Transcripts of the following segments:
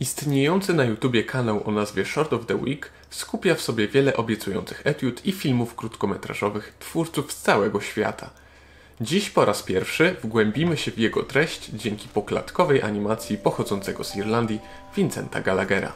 Istniejący na YouTubie kanał o nazwie Short of the Week skupia w sobie wiele obiecujących etiud i filmów krótkometrażowych twórców z całego świata. Dziś po raz pierwszy wgłębimy się w jego treść dzięki poklatkowej animacji pochodzącego z Irlandii Vincenta Gallaghera.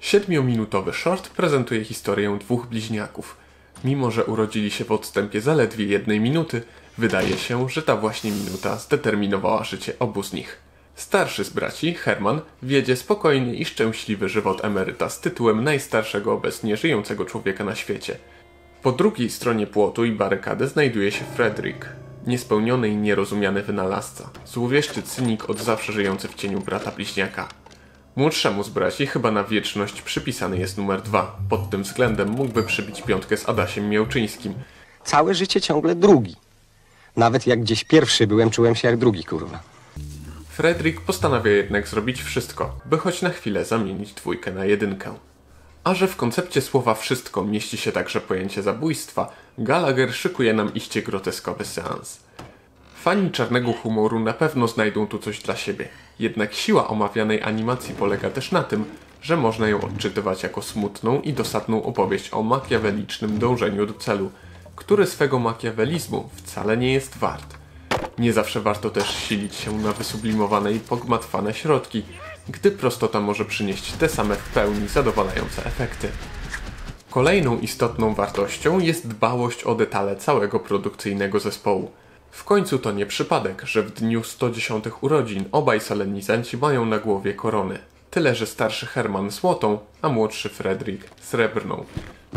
Siedmiominutowy short prezentuje historię dwóch bliźniaków. Mimo, że urodzili się w odstępie zaledwie jednej minuty, wydaje się, że ta właśnie minuta zdeterminowała życie obu z nich. Starszy z braci, Herman, wiedzie spokojny i szczęśliwy żywot emeryta z tytułem najstarszego obecnie żyjącego człowieka na świecie. Po drugiej stronie płotu i barykady znajduje się Frederick, niespełniony i nierozumiany wynalazca, złowieszczy cynik od zawsze żyjący w cieniu brata bliźniaka. Młodszemu z braci chyba na wieczność przypisany jest numer dwa. Pod tym względem mógłby przybić piątkę z Adasiem Miałczyńskim. Całe życie ciągle drugi. Nawet jak gdzieś pierwszy byłem, czułem się jak drugi, kurwa. Fredrik postanawia jednak zrobić wszystko, by choć na chwilę zamienić dwójkę na jedynkę. A że w koncepcie słowa wszystko mieści się także pojęcie zabójstwa, Gallagher szykuje nam iście groteskowy seans. Fani czarnego humoru na pewno znajdą tu coś dla siebie. Jednak siła omawianej animacji polega też na tym, że można ją odczytywać jako smutną i dosadną opowieść o makiawelicznym dążeniu do celu, który swego makiawelizmu wcale nie jest wart. Nie zawsze warto też silić się na wysublimowane i pogmatwane środki, gdy prostota może przynieść te same w pełni zadowalające efekty. Kolejną istotną wartością jest dbałość o detale całego produkcyjnego zespołu. W końcu to nie przypadek, że w dniu 110 urodzin obaj solenizanci mają na głowie korony. Tyle, że starszy Herman złotą, a młodszy Fredrik srebrną.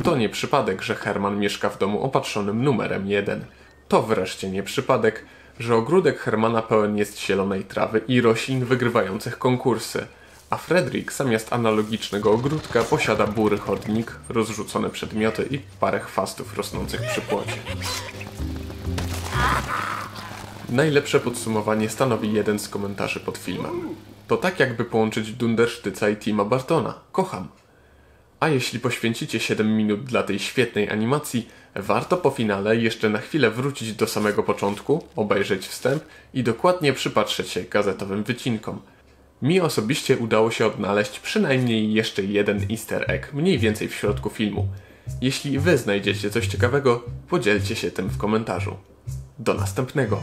To nie przypadek, że Herman mieszka w domu opatrzonym numerem 1. To wreszcie nie przypadek, że ogródek Hermana pełen jest zielonej trawy i roślin wygrywających konkursy, a Fredrik zamiast analogicznego ogródka posiada bury chodnik, rozrzucone przedmioty i parę chwastów rosnących przy płocie. Najlepsze podsumowanie stanowi jeden z komentarzy pod filmem. To tak jakby połączyć Dundersztyca i Tima Bartona. Kocham. A jeśli poświęcicie 7 minut dla tej świetnej animacji, warto po finale jeszcze na chwilę wrócić do samego początku, obejrzeć wstęp i dokładnie przypatrzeć się gazetowym wycinkom. Mi osobiście udało się odnaleźć przynajmniej jeszcze jeden easter egg, mniej więcej w środku filmu. Jeśli wy znajdziecie coś ciekawego, podzielcie się tym w komentarzu. Do następnego.